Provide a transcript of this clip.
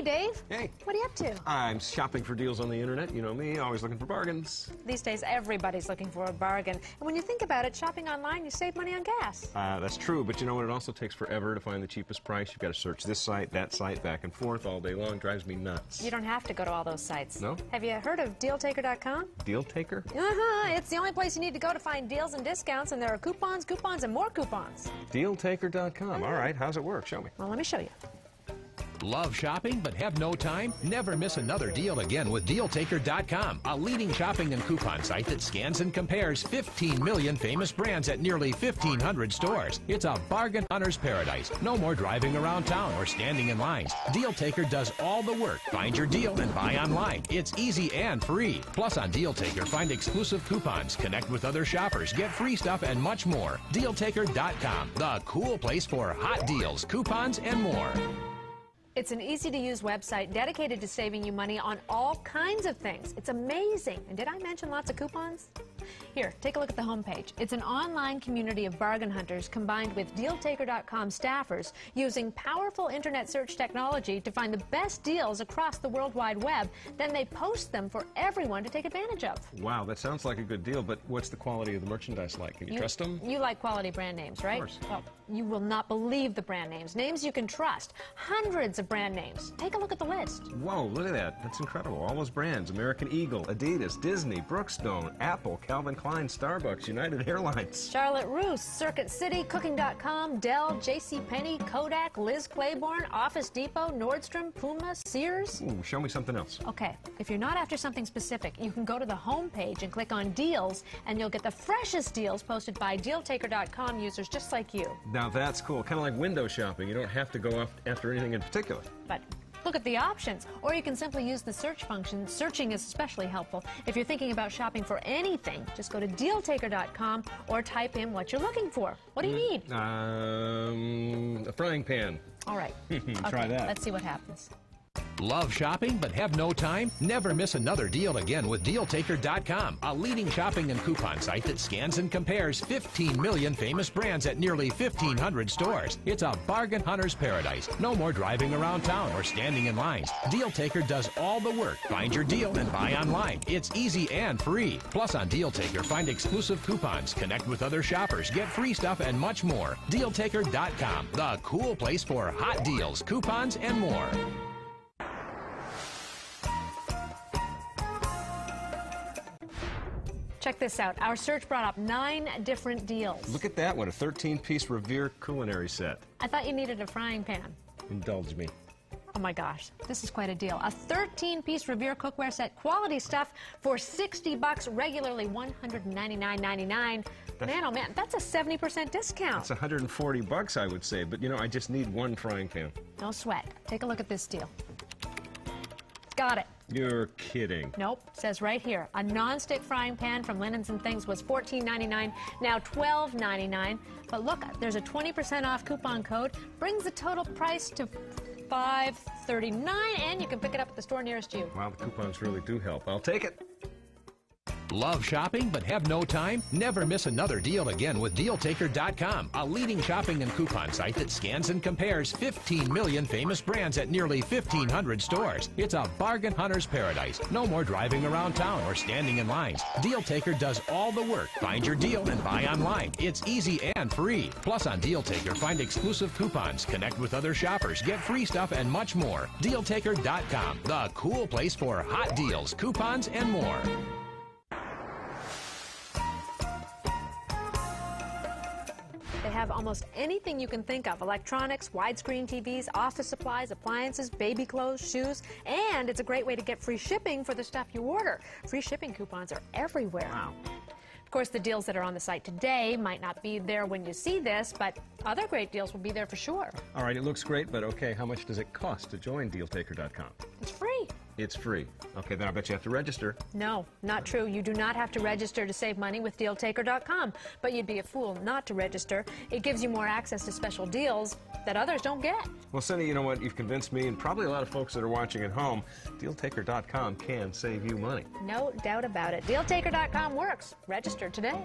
Hey, Dave. Hey. What are you up to? I'm shopping for deals on the internet. You know me, always looking for bargains. These days, everybody's looking for a bargain. And when you think about it, shopping online, you save money on gas. Uh, that's true, but you know what? It also takes forever to find the cheapest price. You've got to search this site, that site, back and forth all day long. Drives me nuts. You don't have to go to all those sites. No? Have you heard of DealTaker.com? DealTaker? Uh-huh. It's the only place you need to go to find deals and discounts, and there are coupons, coupons, and more coupons. Dealtaker.com. All right, how's it work? Show me. Well, let me show you. Love shopping but have no time? Never miss another deal again with DealTaker.com, a leading shopping and coupon site that scans and compares 15 million famous brands at nearly 1,500 stores. It's a bargain hunter's paradise. No more driving around town or standing in lines. DealTaker does all the work. Find your deal and buy online. It's easy and free. Plus, on DealTaker, find exclusive coupons, connect with other shoppers, get free stuff, and much more. DealTaker.com, the cool place for hot deals, coupons, and more. It's an easy to use website dedicated to saving you money on all kinds of things. It's amazing. And did I mention lots of coupons? Here, take a look at the homepage. It's an online community of bargain hunters combined with DealTaker.com staffers using powerful internet search technology to find the best deals across the World Wide Web. Then they post them for everyone to take advantage of. Wow, that sounds like a good deal, but what's the quality of the merchandise like? Can you, trust them? You like quality brand names, right? Of course. Well, you will not believe the brand names. Names you can trust. Hundreds of brand names. Take a look at the list. Whoa, look at that. That's incredible. All those brands American Eagle, Adidas, Disney, Brookstone, Apple, Calvin Klein, Starbucks, United Airlines. Charlotte Russe, Circuit City, Cooking.com, Dell, JCPenney, Kodak, Liz Claiborne, Office Depot, Nordstrom, Puma, Sears. Ooh, show me something else. Okay, if you're not after something specific, you can go to the home page and click on deals, and you'll get the freshest deals posted by DealTaker.com users just like you. Now that's cool. Kind of like window shopping. You don't have to go after anything in particular. But look at the options. Or you can simply use the search function. Searching is especially helpful. If you're thinking about shopping for anything, just go to dealtaker.com or type in what you're looking for. What do you need? Um, a frying pan. All right. Try Okay, that. Let's see what happens. Love shopping but have no time? Never miss another deal again with DealTaker.com, a leading shopping and coupon site that scans and compares 15 million famous brands at nearly 1,500 stores. It's a bargain hunter's paradise. No more driving around town or standing in lines. DealTaker does all the work. Find your deal and buy online. It's easy and free. Plus, on DealTaker, find exclusive coupons, connect with other shoppers, get free stuff, and much more. DealTaker.com, the cool place for hot deals, coupons, and more. Check this out. Our search brought up nine different deals. Look at that one, a 13-piece Revere culinary set. I thought you needed a frying pan. Indulge me. Oh my gosh, this is quite a deal. A 13-piece Revere cookware set, quality stuff for 60 bucks, regularly $199.99. Man, oh man, that's a 70% discount. That's 140 bucks, I would say, but you know, I just need one frying pan. No sweat. Take a look at this deal. Got it. You're kidding. Nope, says right here. A non-stick frying pan from Linens and Things was $14.99, now $12.99. But look, there's a 20% off coupon code, brings the total price to $5.39, and you can pick it up at the store nearest you. Wow, the coupons really do help. I'll take it. Love shopping but have no time? Never miss another deal again with DealTaker.com, a leading shopping and coupon site that scans and compares 15 million famous brands at nearly 1,500 stores. It's a bargain hunter's paradise. No more driving around town or standing in lines. DealTaker does all the work. Find your deal and buy online. It's easy and free. Plus, on DealTaker, find exclusive coupons, connect with other shoppers, get free stuff, and much more. DealTaker.com, the cool place for hot deals, coupons, and more. They have almost anything you can think of electronics, widescreen TVs, office supplies, appliances, baby clothes, shoes, and it's a great way to get free shipping for the stuff you order. Free shipping coupons are everywhere. Wow. Of course, the deals that are on the site today might not be there when you see this, but other great deals will be there for sure. All right, it looks great, but okay, how much does it cost to join DealTaker.com? It's free. It's free. Okay, then I bet you have to register. No, not true. You do not have to register to save money with DealTaker.com, but you'd be a fool not to register. It gives you more access to special deals that others don't get. Well, Cindy, you know what? You've convinced me, and probably a lot of folks that are watching at home. DealTaker.com can save you money. No doubt about it. DealTaker.com works. Register today.